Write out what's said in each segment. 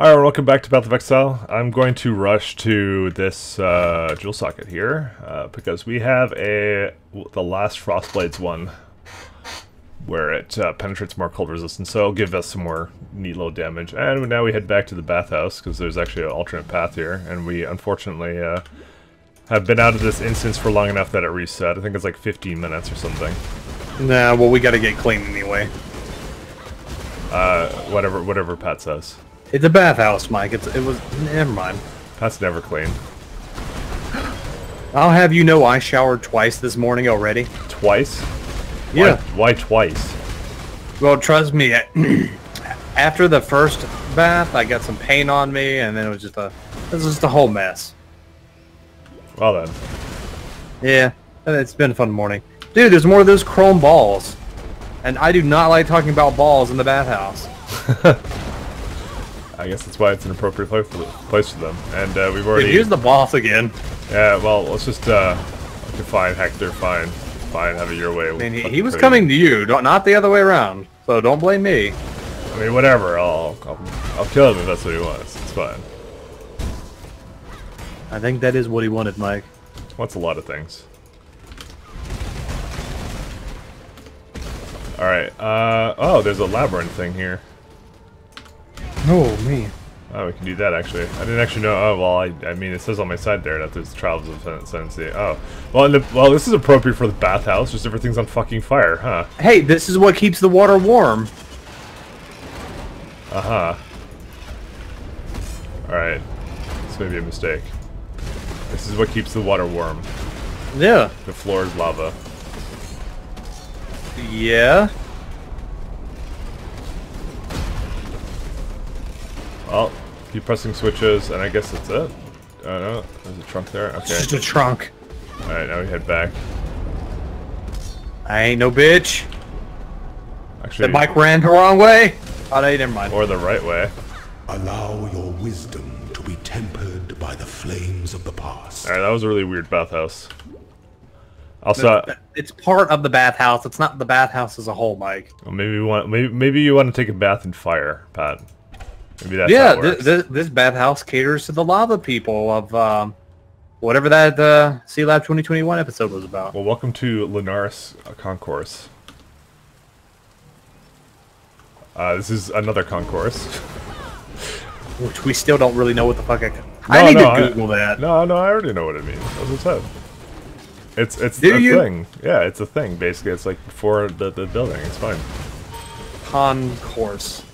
Alright, welcome back to Path of Exile. I'm going to rush to this uh, jewel socket here, uh, because we have a the last Frostblades one, where it uh, penetrates more cold resistance, so it'll give us some more neat little damage. And now we head back to the bathhouse, because there's actually an alternate path here, and we unfortunately uh, have been out of this instance for long enough that it reset. I think it's like 15 minutes or something. Nah, well, we gotta get clean anyway. Uh, whatever, whatever Pat says. It's a bathhouse, Mike. It's it was. Never mind. That's never clean. I'll have you know, I showered twice this morning already. Twice? Yeah. Why, why twice? Well, trust me. After the first bath, I got some paint on me, and then it was just a, it was just a whole mess. Well then. Yeah, it's been a fun morning, dude. There's more of those chrome balls, and I do not like talking about balls in the bathhouse. I guess that's why it's an appropriate place for, place for them. And uh, we've already. Dude, the boss again. Yeah, well, let's just. uh Okay, fine, Hector. Fine, fine. Have it your way. I mean, he, he was coming to you, don't, not the other way around. So don't blame me. I mean, whatever. I'll, I'll I'll kill him if that's what he wants. It's fine. I think that is what he wanted, Mike. Wants a lot of things. All right. Uh oh, there's a labyrinth thing here. Oh me. Oh, we can do that actually. I didn't actually know. Oh well, I, I mean it says on my side there that there's trials of Ascendancy. Oh, well, the, well, this is appropriate for the bathhouse. Just everything's on fucking fire, huh? Hey, this is what keeps the water warm. Uh huh. All right, this may be a mistake. This is what keeps the water warm. Yeah. The floor is lava. Yeah. Well, keep pressing switches, and I guess that's it. Oh no, there's a trunk there. Okay. Just a trunk. Alright, now we head back. I ain't no bitch. Actually, That Mike ran the wrong way. Oh, no, never mind. or the right way. Allow your wisdom to be tempered by the flames of the past. Alright, that was a really weird bathhouse. Also, It's part of the bathhouse. It's not the bathhouse as a whole, Mike. well, maybe you want maybe maybe you want to take a bath in fire, Pat. Maybe that's yeah, th th this bathhouse caters to the lava people of um, whatever that uh, Sea Lab 2021 episode was about. Well, welcome to Lunaris uh, Concourse. Uh, this is another concourse. Which we still don't really know what the fuck I... No, I need no, to Google that. No, no, I already know what it means. That's what it said. It's it's Do a you? thing. Yeah, it's a thing. Basically, it's like before the, the building. It's fine. Concourse.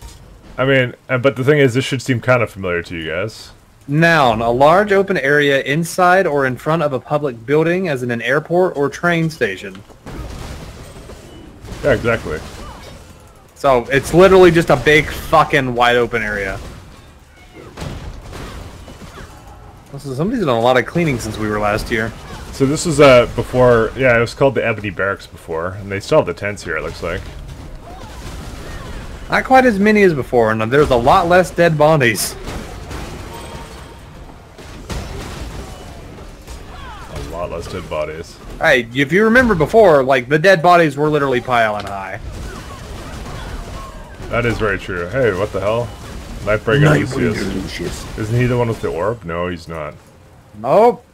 I mean, uh, but the thing is, this should seem kind of familiar to you guys. Noun, a large open area inside or in front of a public building as in an airport or train station. Yeah, exactly. So it's literally just a big fucking wide open area. So somebody's done a lot of cleaning since we were last here. So this was uh before. Yeah, it was called the Ebony Barracks before, and they still have the tents here. It looks like. Not quite as many as before, and there's a lot less dead bodies. A lot less dead bodies. Hey, if you remember before, like the dead bodies were literally piling high. That is very true. Hey, what the hell? Nightbreaker Lucius. Isn't he the one with the orb? No, he's not. Nope.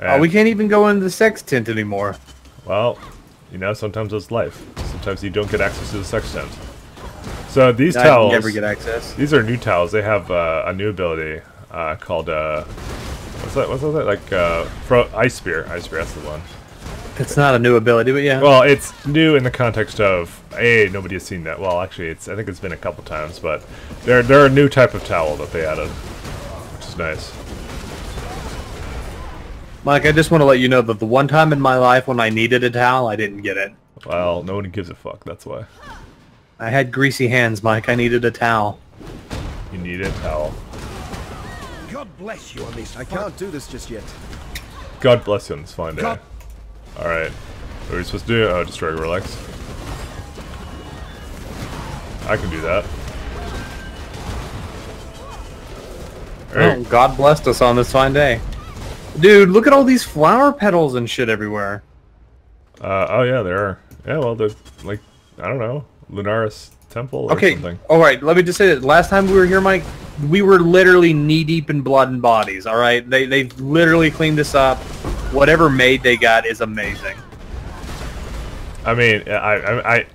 Oh, Eh, we can't even go into the sex tent anymore. Well, you know, sometimes it's life. Sometimes you don't get access to the sex tent. So these I towels, never get access. these are new towels. They have uh, a new ability uh, called uh, what's that? What's that? Like uh, ice spear. Ice spear. That's the one. It's not a new ability, but yeah. Well, it's new in the context of a nobody has seen that. Well, actually, it's I think it's been a couple times, but they're they're a new type of towel that they added, which is nice. Mike, I just want to let you know that the one time in my life when I needed a towel, I didn't get it. Well, no one gives a fuck. That's why I had greasy hands, Mike. I needed a towel. you need a towel. God bless you on this. I can't do this just yet. God bless you on this fine day. God- All right, what are we supposed to do? Oh, destroy relics. I can do that. Hey, Oh, God blessed us on this fine day. Dude, look at all these flower petals and shit everywhere. uh, oh yeah, there are. Yeah, well, they're like I don't know, Lunaris Temple or Okay, something. all right. Let me just say that last time we were here, Mike, we were literally knee deep in blood and bodies. All right, they they literally cleaned this up. Whatever maid they got is amazing. I mean, I, I, I,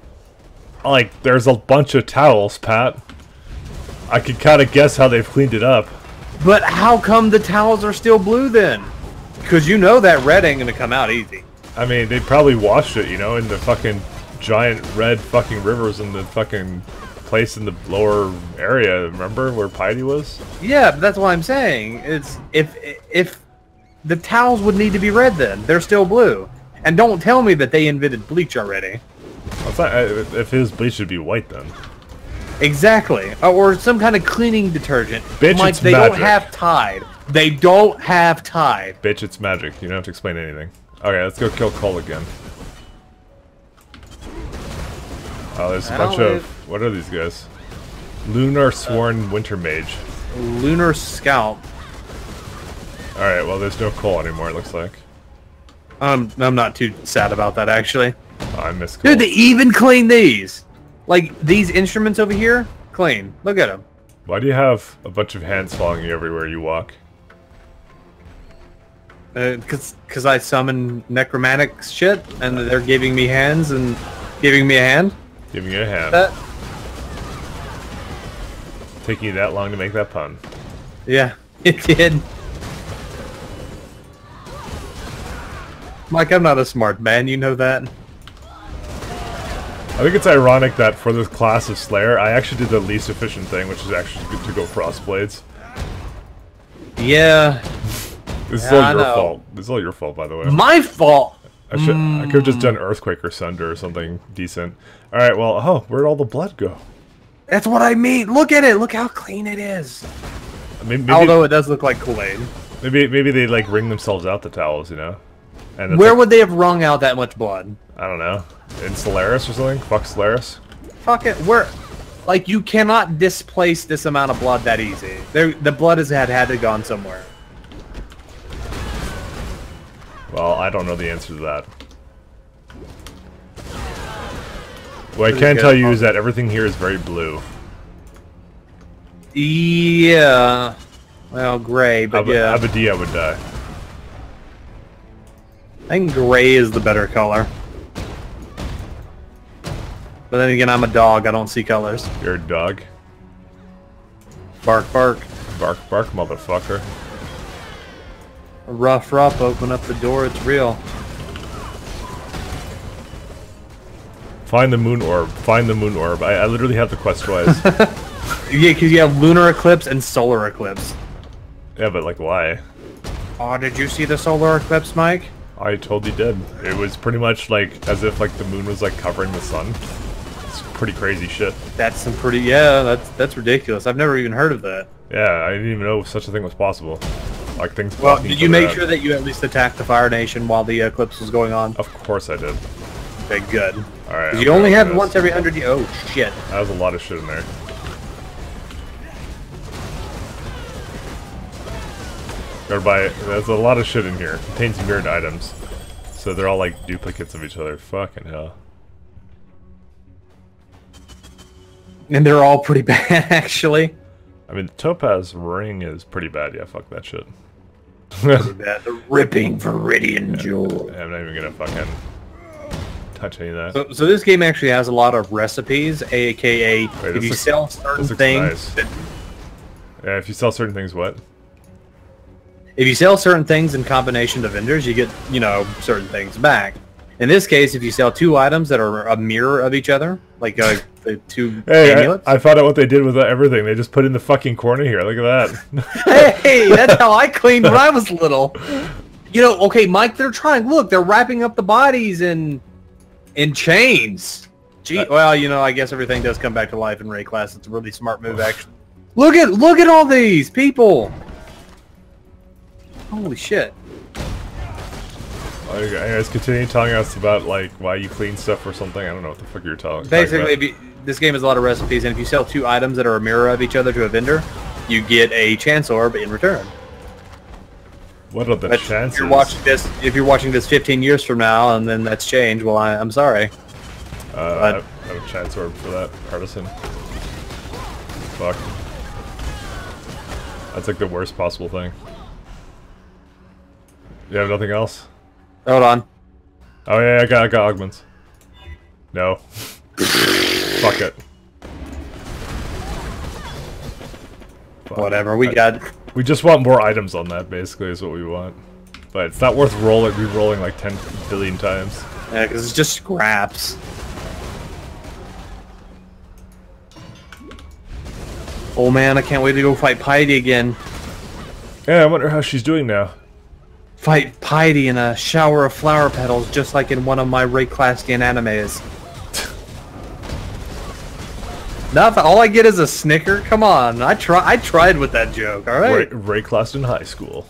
like, there's a bunch of towels, Pat. I could kind of guess how they've cleaned it up. But how come the towels are still blue then? Because you know that red ain't gonna come out easy. I mean, they probably washed it, you know, in the fucking giant red fucking rivers in the fucking place in the lower area. Remember where Piety was? Yeah, but that's what I'm saying. It's if if the towels would need to be red then. They're still blue. And don't tell me that they invented bleach already. Thought, uh, if his bleach should be white then. Exactly. Or some kind of cleaning detergent. Bitch, Mike, it's they magic. don't have Tide. They don't have Tide. Bitch, it's magic. You don't have to explain anything. Okay, let's go kill Cole again. Oh, there's a I bunch of... What are these guys? Lunar Sworn Winter Mage. Lunar Scalp. Alright, well, there's no coal anymore, it looks like. Um, I'm not too sad about that, actually. Oh, I miss Cole. Dude, they even clean these. Like, these instruments over here, clean. Look at them. Why do you have a bunch of hands following you everywhere you walk? Because Uh, cause I summon necromantic shit, and they're giving me hands and giving me a hand. Giving you a hand. Uh, that, Taking you that long to make that pun. yeah, it did. Mike, I'm not a smart man, you know that. I think it's ironic that for this class of Slayer, I actually did the least efficient thing, which is actually good to go Frostblades. Yeah, This is Yeah, all I your know. fault. This is all your fault, by the way. my fault. I should I could have just hmm. done Earthquake or Sunder or something decent. Alright, well, oh, where'd all the blood go? That's what I mean. Look at it. Look how clean it is. Maybe, maybe, Although it does look like Kool-Aid. maybe, maybe they, like, wring themselves out the towels, you know? And Where like- would they have wrung out that much blood? I don't know. In Solaris or something? Fuck Solaris? Fuck it. Where? Like you cannot displace this amount of blood that easy. There, the blood has had had to gone somewhere. Well, I don't know the answer to that. What I can tell you is that everything here is very blue. Yeah. Well, gray, but Ab- yeah. Abadia would die. I think gray is the better color. But then again, I'm a dog. I don't see colors. You're a dog. Bark, bark. Bark, bark, motherfucker. Rough, rough. Open up the door. It's real. Find the moon orb. Find the moon orb. I, I literally have the quest wise. Yeah, because you have lunar eclipse and solar eclipse. yeah, but like, why? Oh, did you see the solar eclipse, Mike? I totally did. It was pretty much like as if like the moon was like covering the sun. It's pretty crazy shit. That's some pretty. Yeah, that's that's ridiculous. I've never even heard of that. Yeah, I didn't even know such a thing was possible. Like things. Well, did you make out. sure that you at least attacked the Fire Nation while the eclipse was going on? Of course I did. Okay, good. All right. You only have once every hundred years. Oh shit! That was a lot of shit in there. Gotta buy. There's a lot of shit in here. Contains mirrored items, so they're all like duplicates of each other. Fucking hell. And they're all pretty bad, actually. I mean, the topaz ring is pretty bad. Yeah, fuck that shit. Pretty bad. The ripping Viridian jewel. I'm not even gonna fucking touch any of that. So, so this game actually has a lot of recipes, aka Wait, if you looks- sell certain things, nice. Yeah, if you sell certain things, what? if you sell certain things in combination to vendors, you get you know certain things back. In this case, if you sell two items that are a mirror of each other, like uh, the two Hey, amulets. I, I found out what they did with everything. They just put in the fucking corner here. Look at that. hey, that's how I cleaned when I was little. You know, okay, Mike, they're trying. Look, they're wrapping up the bodies in in chains. Gee, well, you know, I guess everything does come back to life in Wraeclast. It's a really smart move, actually. Look at look at all these people. Holy shit! Okay, Anyways, continue telling us about like why you clean stuff or something. I don't know what the fuck you're talking. Basically, talking you, this game has a lot of recipes, and if you sell two items that are a mirror of each other to a vendor, you get a chance orb in return. what are the But chances? If you're watching this, if you're watching this 15 years from now, and then that's changed, well, I, I'm sorry. uh, I have- I have a chance orb for that partisan. Fuck. That's like the worst possible thing. You have nothing else? Hold on. Oh yeah, I got, I got augments. No. Fuck it. Fuck. Whatever. We got. We just want more items on that, basically, is what we want. But it's not worth rolling, re-rolling like 10 billion times. Yeah, because it's just scraps. Oh man, I can't wait to go fight Piety again. Yeah, I wonder how she's doing now. Fight Piety in a shower of flower petals, just like in one of my Wraeclastian animes. Nothing. All I get is a snicker. Come on, I try. I tried with that joke. All right. Ray. Wraeclast in high school.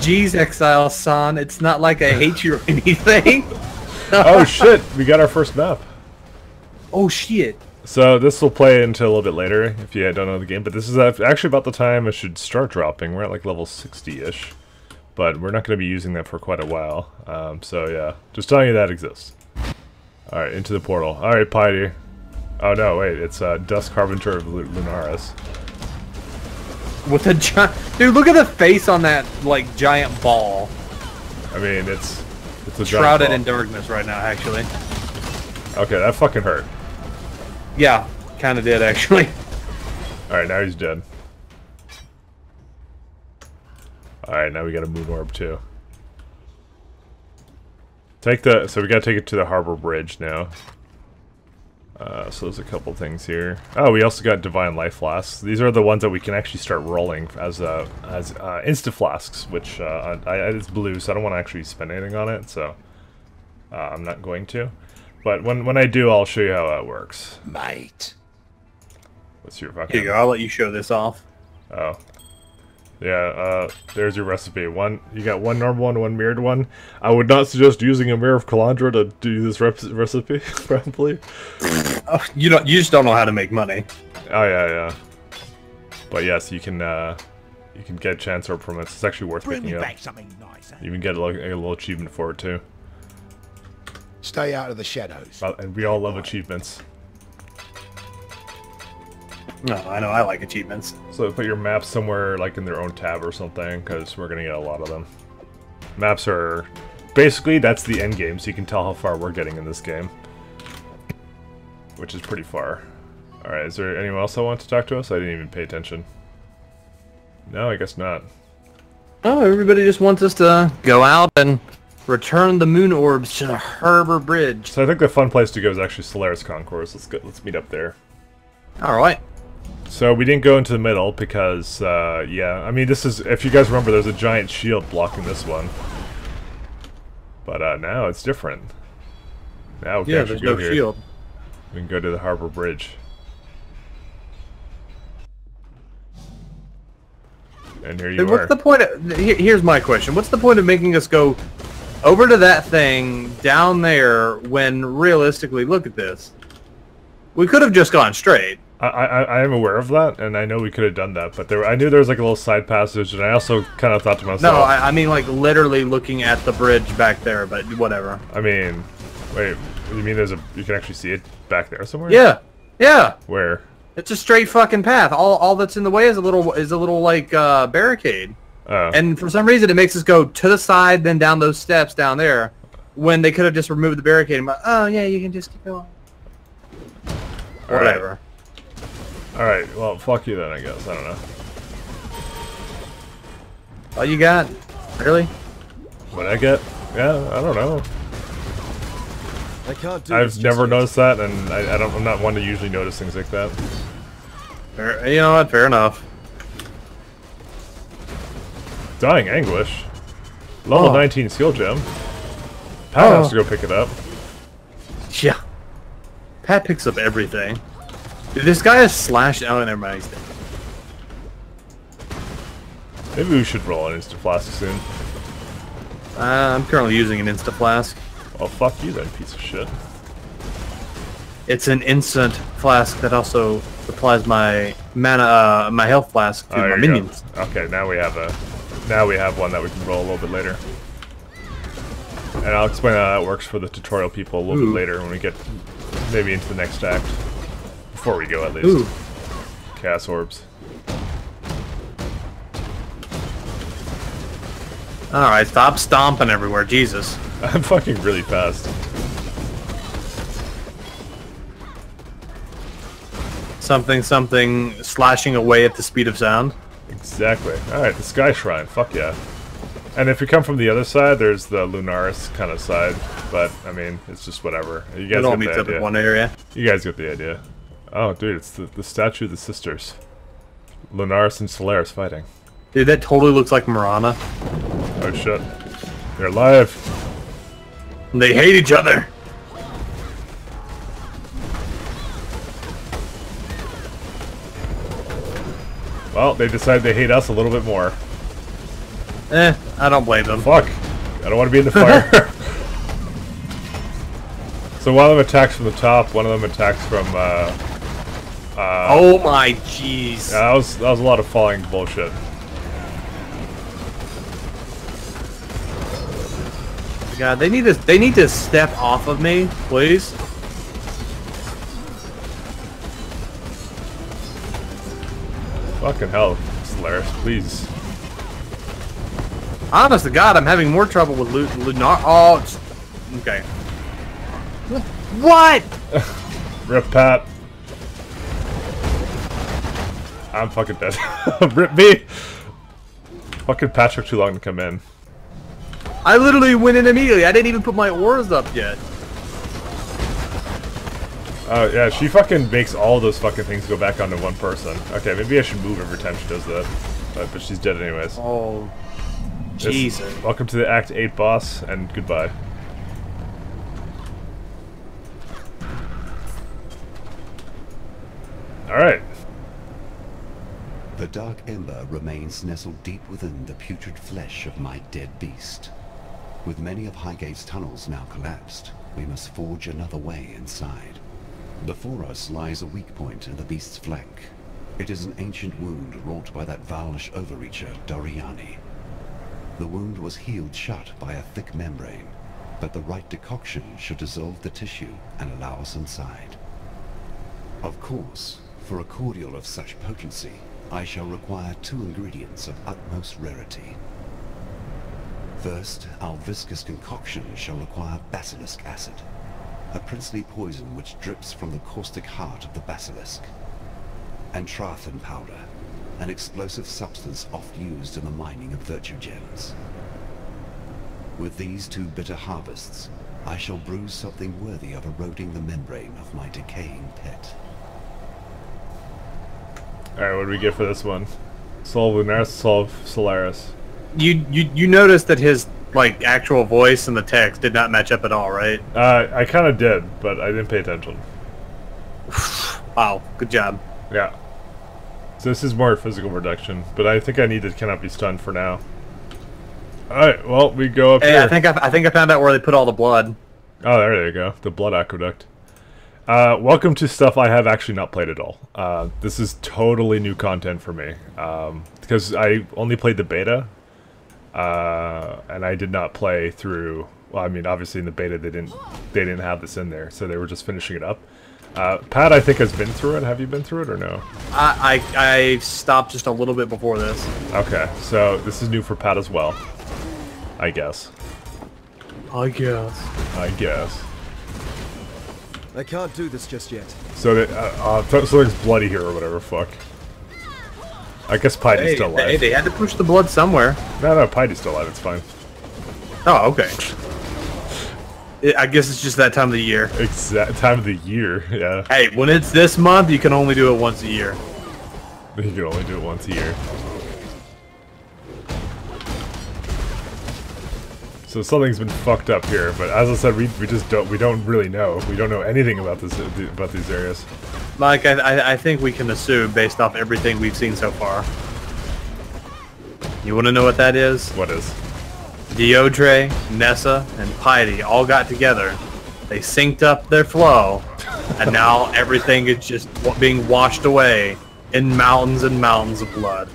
Jeez, Exile Son. It's not like I hate you or anything. Oh shit, we got our first map. oh shit. So this will play into a little bit later if you don't know the game, but this is actually about the time it should start dropping. We're at like level 60-ish, but we're not going to be using that for quite a while. Um, so yeah, just telling you that exists. All right, into the portal. All right, Piety. Oh no, wait, it's uh, Dusk Harbinger of Lu- Lunaris. With a giant dude, look at the face on that like giant ball. I mean, it's it's a giant Shrouded in darkness right now, actually. Okay, that fucking hurt. Yeah, kind of did actually. All right, now he's dead. All right, now we got a moon orb too. Take the so we gotta take it to the harbor bridge now. Uh, so there's a couple things here. Oh, we also got divine life flasks. These are the ones that we can actually start rolling as uh, as uh, insta flasks, which uh, I, I, it's blue, so I don't want to actually spend anything on it. So uh, I'm not going to. But when when I do, I'll show you how that works. Mate. What's your fucking? Here you go. I'll let you show this off. Oh. Yeah, uh, there's your recipe. One, you got one normal one, one mirrored one. I would not suggest using a mirror of Kalandra to do this rep- recipe, probably. Oh, you don't. You just don't know how to make money. Oh yeah, yeah. But yes, you can, uh, you can get chance or from it. It's actually worth Bring me picking up. back something nicer. You can get a, a little achievement for it too. Stay out of the shadows. Uh, And we all love achievements. No, I know. I like achievements. So put your maps somewhere like in their own tab or something, because we're gonna get a lot of them. Maps are basically that's the end game, so you can tell how far we're getting in this game, which is pretty far. All right, is there anyone else that wants to talk to us? I didn't even pay attention. No, I guess not. Oh, everybody just wants us to go out and return the moon orbs to the harbor bridge. So I think the fun place to go is actually Solaris Concourse. Let's go. Let's meet up there. All right. So we didn't go into the middle because, uh, yeah, I mean, this is, if you guys remember, there's a giant shield blocking this one. But uh, now it's different. Now we can Yeah, actually there's go no here. shield. We can go to the harbor bridge. And here you Then are. what's the point of? Here, here's my question. What's the point of making us go over to that thing down there when realistically, look at this. We could have just gone straight. I, I, I am aware of that, and I know we could have done that, but there, I knew there was like a little side passage, and I also kind of thought to myself, No, I, I mean like literally looking at the bridge back there, but whatever. I mean, wait, you mean there's a, you can actually see it back there somewhere? Yeah, yeah. Where? It's a straight fucking path. All all that's in the way is a little is a little like uh, barricade. Oh. And for some reason, it makes us go to the side, then down those steps down there, when they could have just removed the barricade. And like, oh yeah, you can just keep going. All right. Whatever. Alright, well, fuck you then, I guess. I don't know. All you got? Really? What I get? Yeah, I don't know. I can't do I've never yet. noticed that, and I, I don't, I'm not one to usually notice things like that. Fair, you know what? Fair enough. Dying Anguish. Level Oh. 19 skill gem. Pat has Oh. to go pick it up. Yeah. Pat picks up everything. Dude, this guy has slashed. out never everybody's dead. Maybe we should roll an Insta Flask soon. Uh, I'm currently using an Insta Flask. Well, fuck you then, piece of shit. It's an instant flask that also applies my mana, uh, my health flask to Oh, my you go. minions. Okay, now we have a, now we have one that we can roll a little bit later. And I'll explain how that works for the tutorial people a little Ooh. bit later when we get maybe into the next act. Before we go, at least. Ooh. Chaos orbs. Alright, stop stomping everywhere, Jesus. I'm fucking really fast. Something, something, slashing away at the speed of sound. Exactly. Alright, the Sky Shrine. Fuck yeah. And if you come from the other side, there's the Lunaris kind of side. But, I mean, it's just whatever. You guys It all get meets the up in one area. You guys get the idea. Oh, dude, it's the, the statue of the sisters. Lunaris and Solaris fighting. Dude, that totally looks like Marana. Oh shit. They're alive. They hate each other. Well, they decide they hate us a little bit more. Eh, I don't blame them. Fuck. I don't want to be in the fire. so one of them attacks from the top, one of them attacks from, uh... Uh, Oh my jeez. yeah, that was, that was a lot of falling bullshit. God, they need to they need to step off of me, please. Fucking hell, Solaris, please. Honest to God, I'm having more trouble with Lu- Lunar. Oh, it's- okay. What? Rip Pat. I'm fucking dead. Rip me! Fucking Patrick too long to come in. I literally went in immediately. I didn't even put my oars up yet. Oh, yeah, she fucking makes all those fucking things go back onto one person. Okay, maybe I should move every time she does that. But, but she's dead anyways. Oh, This- Jesus. Welcome to the Act 8 boss, and goodbye. Alright. The dark ember remains nestled deep within the putrid flesh of my dead beast. With many of Highgate's tunnels now collapsed, we must forge another way inside. Before us lies a weak point in the beast's flank. It is an ancient wound wrought by that Valnish overreacher, Doryani. The wound was healed shut by a thick membrane, but the right decoction should dissolve the tissue and allow us inside. Of course, for a cordial of such potency, I shall require two ingredients of utmost rarity. First, our viscous concoction shall require basilisk acid, a princely poison which drips from the caustic heart of the basilisk, and Trarthan powder, an explosive substance oft used in the mining of virtue gems. With these two bitter harvests, I shall brew something worthy of eroding the membrane of my decaying pet. Alright, what do we get for this one? Solve Lunaris, solve Solaris. You you you noticed that his like actual voice and the text did not match up at all, right? Uh, I kind of did, but I didn't pay attention. Wow, good job. Yeah. So this is more physical reduction, but I think I need to cannot be stunned for now. Alright, well, we go up Hey, here. I think I, I think I found out where they put all the blood. Oh, there you go. The Blood Aqueduct. Uh, welcome to stuff I have actually not played at all. Uh, this is totally new content for me. Um, because I only played the beta. Uh, and I did not play through... Well, I mean, obviously in the beta they didn't they didn't have this in there, so they were just finishing it up. Uh, Pat, I think, has been through it. Have you been through it or no? I, I I stopped just a little bit before this. Okay, so this is new for Pat as well. I guess. I guess. I guess. I can't do this just yet. So that uh, uh, so something's bloody here or whatever. Fuck. I guess Pity's Hey, still alive. Hey, they had to push the blood somewhere. No, no, Pity's still alive. It's fine. Oh, okay. I guess it's just that time of the year. Exact time of the year. Yeah, Hey, when it's this month, you can only do it once a year. you can only do it once a year. So something's been fucked up here, but as I said, we, we just don't we don't really know. We don't know anything about this about these areas. Like, I, I, I think we can assume based off everything we've seen so far. You want to know what that is? What is? Doedre, Nessa, and Piety all got together. They synced up their flow, and now everything is just being washed away in mountains and mountains of blood.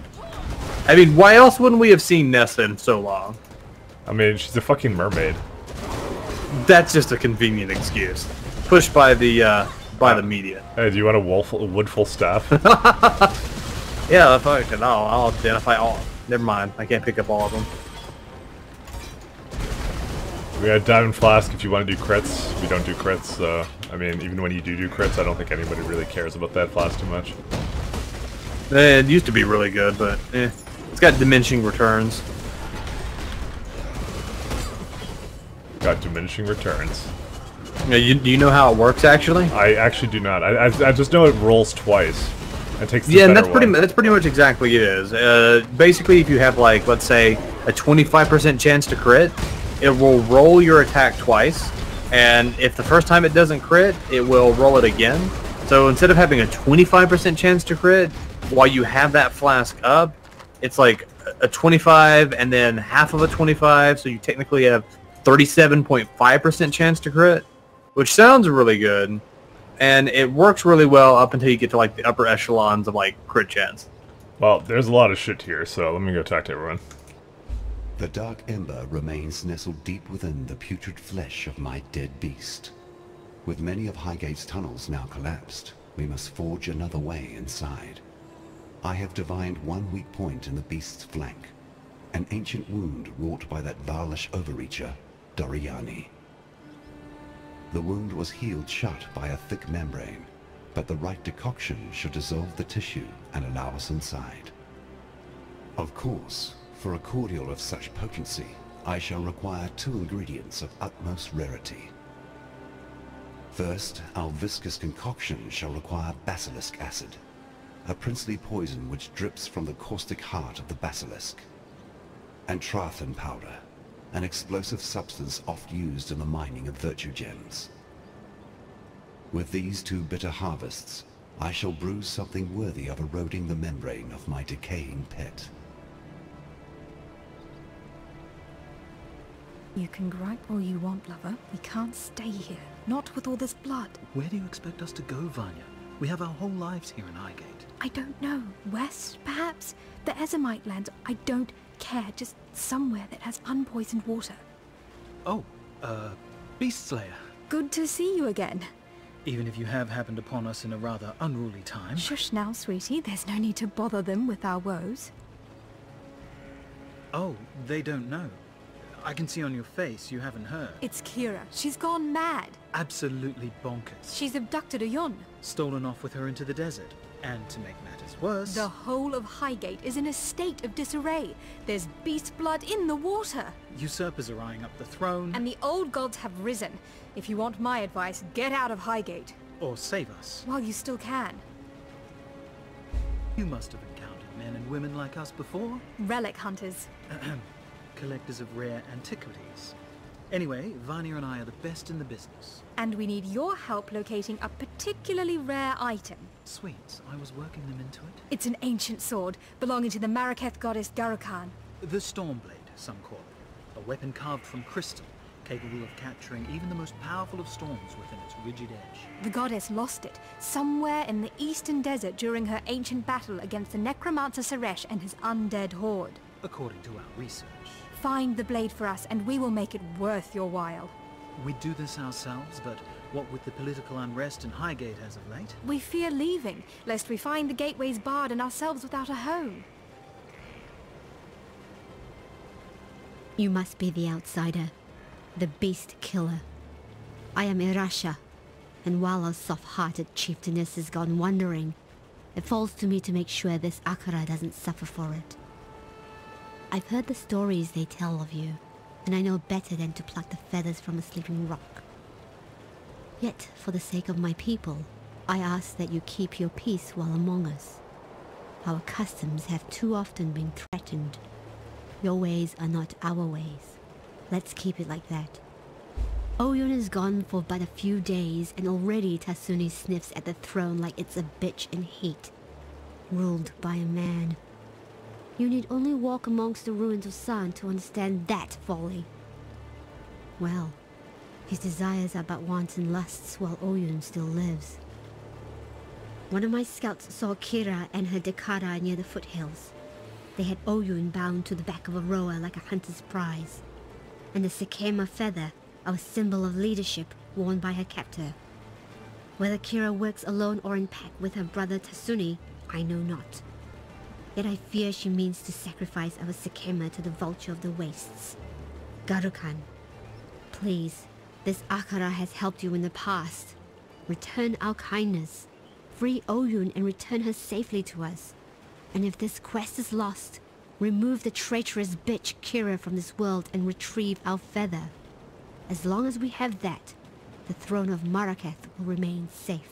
I mean, why else wouldn't we have seen Nessa in so long? I mean, she's a fucking mermaid. That's just a convenient excuse. Pushed by the uh, by the media. Hey, do you want a wolf, a woodful staff? Yeah, if I can, I'll, I'll identify all. Never mind, I can't pick up all of them. we got diamond flask if you want to do crits. We don't do crits, so I mean, even when you do do crits, I don't think anybody really cares about that flask too much. Eh, It used to be really good, but eh. It's got diminishing returns. Got diminishing returns. Yeah, you, do you know how it works, actually? I actually do not. I, I, I just know it rolls twice. It takes Yeah, and that's pretty. one. mu- That's pretty much exactly it is. Uh, basically, if you have like, let's say, a 25% chance to crit, it will roll your attack twice, and if the first time it doesn't crit, it will roll it again. So instead of having a 25% chance to crit, while you have that flask up, it's like a 25 and then half of a 25, so you technically have 37.5% chance to crit, which sounds really good and it works really well up until you get to like the upper echelons of like crit chance. Well, there's a lot of shit here, so let me go talk to everyone. The dark ember remains nestled deep within the putrid flesh of my dead beast. With many of Highgate's tunnels now collapsed, we must forge another way inside. I have divined one weak point in the beast's flank, an ancient wound wrought by that Varlish overreacher, Doryani. The wound was healed shut by a thick membrane, but the right decoction should dissolve the tissue and allow us inside. Of course, for a cordial of such potency, I shall require two ingredients of utmost rarity. First, our viscous concoction shall require basilisk acid, a princely poison which drips from the caustic heart of the basilisk, and Trarthan powder, an explosive substance oft used in the mining of virtue gems. With these two bitter harvests, I shall brew something worthy of eroding the membrane of my decaying pet. You can gripe all you want, lover. We can't stay here. Not with all this blood. Where do you expect us to go, Vanja? We have our whole lives here in Highgate. I don't know. West, perhaps? The Ezomite lands. I don't care. Just somewhere that has unpoisoned water. Oh, uh, Beast Slayer. Good to see you again. Even if you have happened upon us in a rather unruly time. Shush now, sweetie. There's no need to bother them with our woes. Oh, they don't know. I can see on your face you haven't heard. It's Kira. She's gone mad. Absolutely bonkers. She's abducted Ayun. Stolen off with her into the desert. And to make matters worse... The whole of Highgate is in a state of disarray. There's beast blood in the water. Usurpers are eyeing up the throne. And the old gods have risen. If you want my advice, get out of Highgate. Or save us. While you still can. You must have encountered men and women like us before. Relic hunters. Collectors of rare antiquities. Anyway, Vanja and I are the best in the business. And we need your help locating a particularly rare item. Sweet, I was working them into it. It's an ancient sword belonging to the Maraketh goddess Garukhan. The Stormblade, some call it. A weapon carved from crystal, capable of capturing even the most powerful of storms within its rigid edge. The goddess lost it somewhere in the eastern desert during her ancient battle against the necromancer Suresh and his undead horde. According to our research. Find the blade for us and we will make it worth your while. We do this ourselves, but what with the political unrest in Highgate as of late? We fear leaving, lest we find the gateways barred and ourselves without a home. You must be the outsider, the beast killer. I am Irasha, and while our soft-hearted chieftainess has gone wandering, it falls to me to make sure this Akara doesn't suffer for it. I've heard the stories they tell of you, and I know better than to pluck the feathers from a sleeping rock. Yet, for the sake of my people, I ask that you keep your peace while among us. Our customs have too often been threatened. Your ways are not our ways. Let's keep it like that. Oyun is gone for but a few days, and already Tasuni sniffs at the throne like it's a bitch in heat. Ruled by a man. You need only walk amongst the ruins of Sarn to understand that folly. Well, his desires are but wants and lusts while Oyun still lives. One of my scouts saw Kira and her Dekara near the foothills. They had Oyun bound to the back of a rower like a hunter's prize, and the Sekhema feather, our symbol of leadership, worn by her captor. Whether Kira works alone or in pack with her brother Tasuni, I know not. Yet I fear she means to sacrifice our Sekhema to the Vulture of the Wastes. Garukhan, please, this Akara has helped you in the past. Return our kindness. Free Oyun and return her safely to us. And if this quest is lost, remove the traitorous bitch Kira from this world and retrieve our feather. As long as we have that, the throne of Maraketh will remain safe.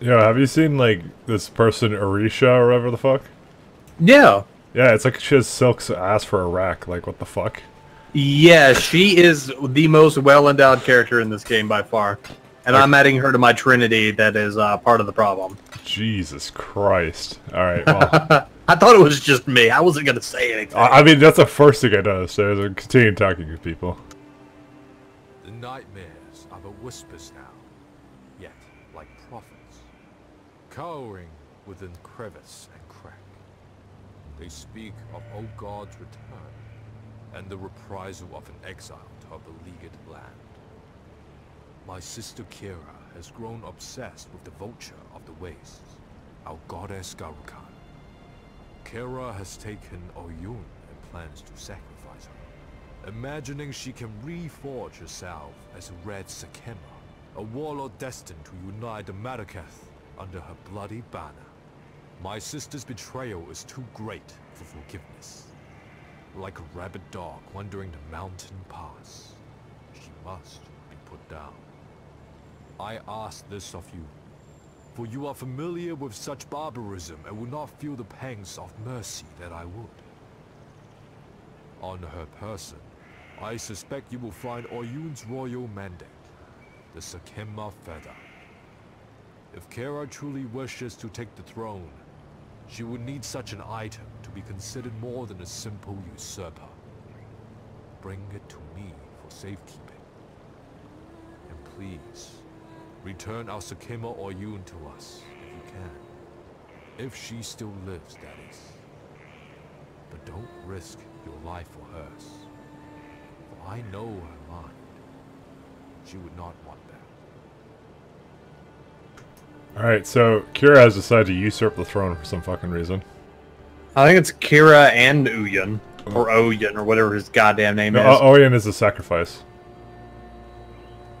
Yo, have you seen like this person Orisha or whatever the fuck? Yeah. Yeah, it's like she has Silk's ass for a rack. Like what the fuck? Yeah, she is the most well-endowed character in this game by far. And I'm adding her to my trinity that is uh, part of the problem. Jesus Christ! All right, well, I thought it was just me. I wasn't going to say anything. I I mean that's the first thing I noticed. So I continue talking to people. The nightmares are but whispers now, yet like prophets, cowering within crevice and crack. They speak of old God's return, and the reprisal of an exile to a beleaguered land. My sister Kira has grown obsessed with the vulture of the wastes, our goddess Garukhan. Kira has taken Oyun and plans to sacrifice her imagining she can reforge herself as a Red Sekhema, a warlord destined to unite the Maraketh under her bloody banner. My sister's betrayal is too great for forgiveness. Like a rabid dog wandering the mountain pass, she must be put down. I ask this of you, for you are familiar with such barbarism and will not feel the pangs of mercy that I would. On her person, I suspect you will find Oyun's royal mandate, the Sekhema Feather. If Kara truly wishes to take the throne, she would need such an item to be considered more than a simple usurper. Bring it to me for safekeeping. And please, return our Sekhema Oyun to us, if you can. If she still lives, that is. But don't risk your life for hers. For I know her mind. She would not want that. All right, so Kira has decided to usurp the throne for some fucking reason. I think it's Kira and Uyan. Or Oyan, or whatever his goddamn name No, is. O- Oyen is a sacrifice.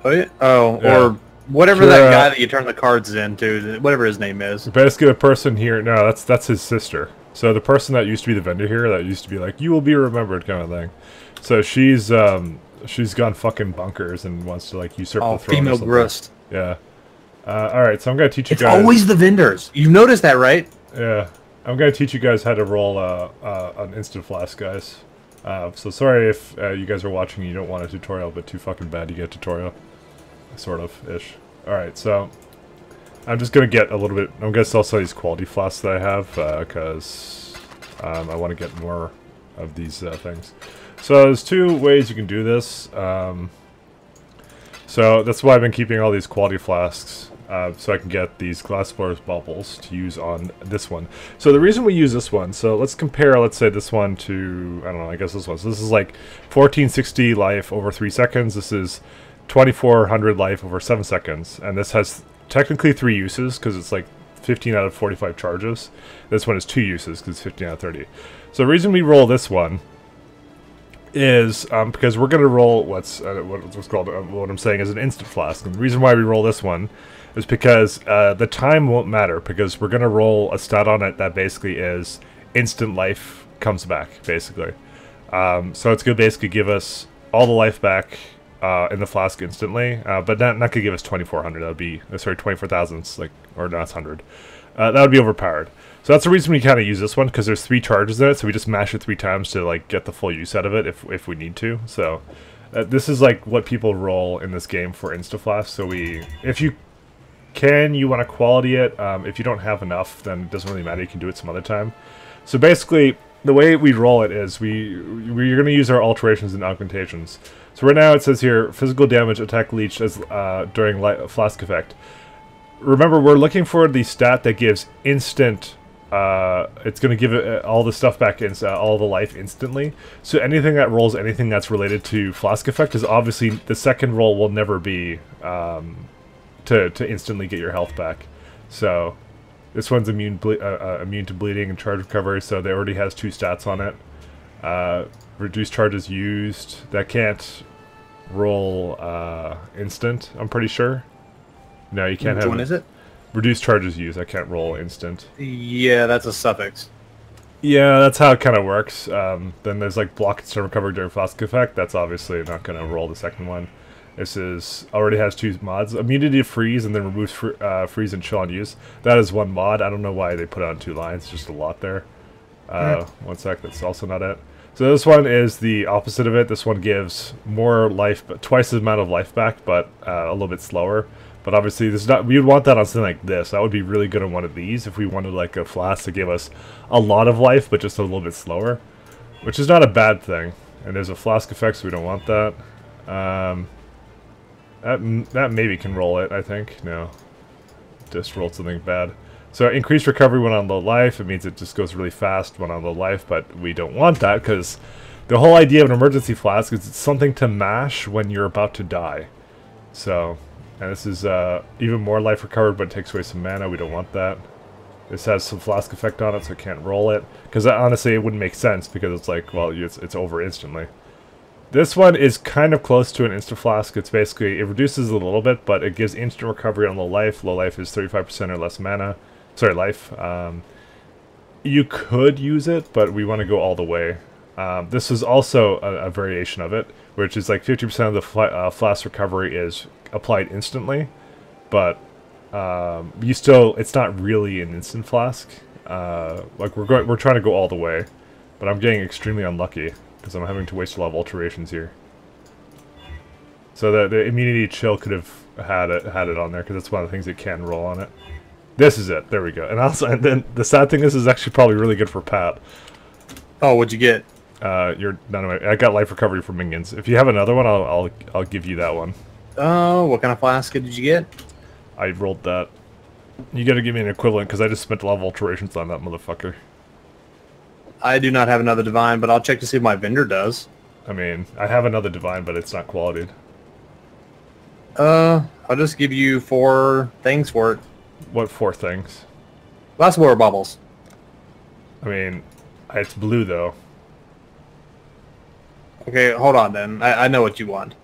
Oh, yeah? oh Yeah. or whatever Kira- that guy that you turn the cards into, whatever his name is. Basically, the person here, no, that's that's his sister. So the person that used to be the vendor here, that used to be like, "You will be remembered," kind of thing. So she's um she's gone fucking bunkers and wants to like usurp Oh, the throne. female grist. Yeah. Uh, all right, so I'm gonna teach you It's guys. always the vendors. You've noticed that, right? Yeah, I'm gonna teach you guys how to roll uh, uh, an instant flask, guys. Uh, so sorry if uh, you guys are watching and you don't want a tutorial, but too fucking bad you get a tutorial, sort of ish. All right, so I'm just gonna get a little bit. I'm gonna sell some of these quality flasks that I have because um, I want to get more of these uh, things. So there's two ways you can do this. Um, so that's why I've been keeping all these quality flasks, uh, so I can get these glass blowers bubbles to use on this one. So the reason we use this one, so let's compare, let's say this one to, I don't know, I guess this one. So this is like 1460 life over 3 seconds. This is 2400 life over 7 seconds. And this has technically 3 uses, because it's like 15 out of 45 charges. This one is 2 uses, because it's 15 out of 30. So the reason we roll this one is um, because we're going to roll what's uh, what's called uh, what I'm saying is an instant flask. And the reason why we roll this one is because uh, the time won't matter because we're going to roll a stat on it that basically is instant life comes back basically. Um, so it's going to basically give us all the life back uh, in the flask instantly, uh, but not not going to give us 2400. That would be uh, sorry 24,000 like or not 100. Uh, that would be overpowered. So that's the reason we kind of use this one because there's three charges in it. So we just mash it three times to like get the full use out of it if if we need to. So uh, this is like what people roll in this game for insta flash. So we if you can you want to quality it. Um, if you don't have enough, then it doesn't really matter. You can do it some other time. So basically, the way we roll it is we we're going to use our alterations and augmentations. So right now it says here physical damage attack leech as uh, during li- flask effect. Remember, we're looking for the stat that gives instant. Uh, it's going to give it uh, all the stuff back in uh, all the life instantly. So anything that rolls anything that's related to flask effect is obviously the second roll will never be um, to, to instantly get your health back. So this one's immune ble- uh, uh, immune to bleeding and charge recovery, so they already has two stats on it. Uh, reduced charges used. That can't roll uh, instant. I'm pretty sure. No, you can't Which have one is it? reduced charges used. I can't roll instant. Yeah, that's a suffix. Yeah, that's how it kind of works. Um, then there's like block instant recovery during flask effect. That's obviously not going to roll the second one. This is already has two mods: immunity to freeze and then removes fr- uh, freeze and chill on use. That is one mod. I don't know why they put it on two lines. Just a lot there. Uh, One sec. That's also not it. So this one is the opposite of it. This one gives more life, but twice the amount of life back, but uh, a little bit slower. But obviously, this is not. We would want that on something like this. That would be really good on one of these if we wanted like a flask to give us a lot of life, but just a little bit slower, which is not a bad thing. And there's a flask effect, so we don't want that. Um, that that maybe can roll it. I think no, just rolled something bad. So increased recovery when on low life. It means it just goes really fast when on low life, but we don't want that because the whole idea of an emergency flask is it's something to mash when you're about to die. So, and this is uh, even more life recovered, but it takes away some mana. We don't want that. This has some flask effect on it, so I can't roll it. Because honestly, it wouldn't make sense because it's like, well, it's, it's over instantly. This one is kind of close to an instant flask. It's basically, it reduces a little bit, but it gives instant recovery on low life. Low life is 35% or less mana. Sorry, life. Um, you could use it, but we want to go all the way. Um, this is also a, a variation of it, which is like 50% of the fla uh, flask recovery is applied instantly, but um, you still, it's not really an instant flask. Uh, like we're going, we're trying to go all the way, but I'm getting extremely unlucky because I'm having to waste a lot of alterations here. So the, the immunity chill could have had it had it on there because that's one of the things that can roll on it. This is it. There we go. And also, and then the sad thing is, is actually probably really good for Pat. Oh, what'd you get? Uh, you're none of my. I got life recovery for minions. If you have another one, I'll I'll I'll give you that one. Oh, what kind of flask did you get? I rolled that. You gotta give me an equivalent because I just spent a lot of alterations on that motherfucker. I do not have another divine, but I'll check to see if my vendor does. I mean, I have another divine, but it's not quality. Uh, I'll just give you four things for it. What four things? Last water bubbles. I mean, it's blue though. Okay, hold on then. I, I know what you want.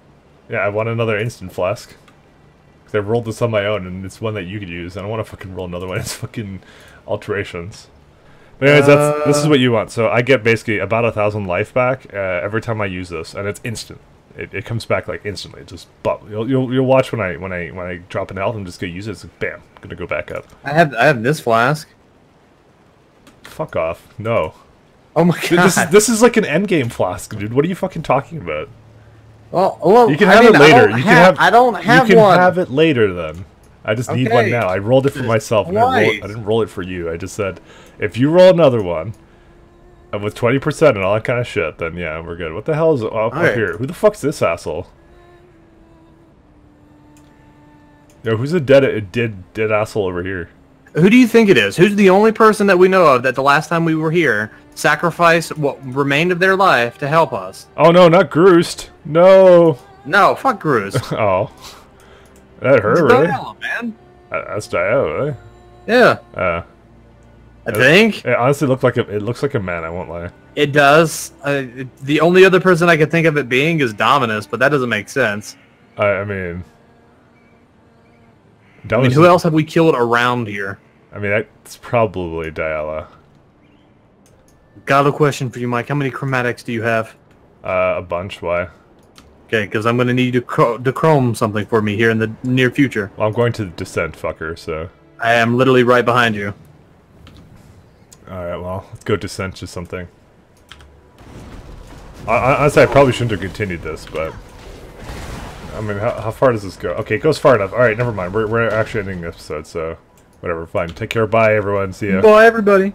Yeah, I want another instant flask. Cause I rolled this on my own, and it's one that you could use. I don't want to fucking roll another one. It's fucking alterations. But anyways, that's this is what you want. So I get basically about a thousand life back uh, every time I use this, and it's instant. It, it comes back like instantly. It just but you'll, you'll you'll watch when I when I when I drop an health, I'm just gonna use it. It's like, bam, gonna go back up. I have I have this flask. Fuck off. No. Oh my god. This is this is like an endgame flask, dude. What are you fucking talking about? well, well, You can I have mean, it later. You can have. I don't have You can one. have it later then. I just need one now. I rolled it for myself. And I, roll, I didn't roll it for you. I just said, if you roll another one, and with twenty percent and all that kind of shit, then yeah, we're good. What the hell is up, up Alright. here? Who the fuck's this asshole? Yo, who's a dead a dead dead asshole over here? Who do you think it is? Who's the only person that we know of that the last time we were here sacrificed what remained of their life to help us? Oh no, not Groost. No. No, fuck Gruz. Oh, that hurt It's really? Dialla, man. Uh, That's Dio, really? Yeah, Uh, I think it honestly looked like a, it looks like a man. I won't lie. it does. Uh, it- the only other person I can think of it being is Dominus, but that doesn't make sense. I, I mean, that I mean, who else have we killed around here? I mean, that's probably Dialla. Got a question for you, Mike. How many chromatics do you have? Uh, a bunch. Why? Okay, because I'm going to need you to, cro- to chrome something for me here in the near future. Well, I'm going to the descent, fucker. So, I am literally right behind you. all right. Well, let's go descent to something. I, I, honestly, I probably shouldn't have continued this, but I mean, how, how far does this go? Okay, it goes far enough. All right, never mind. We're we're actually ending the episode, so whatever. Fine. Take care. Bye, everyone. See ya. Bye, everybody.